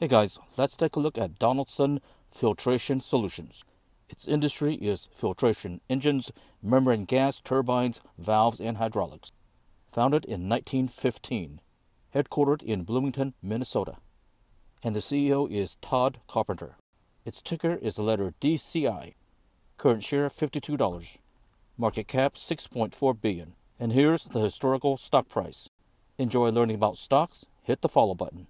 Hey guys, let's take a look at Donaldson Filtration Solutions. Its industry is filtration engines, membrane gas turbines, valves, and hydraulics. Founded in 1915, headquartered in Bloomington, Minnesota. And the CEO is Todd Carpenter. Its ticker is the letter DCI. Current share $52. Market cap 6.4 billion. And here's the historical stock price. Enjoy learning about stocks? Hit the follow button.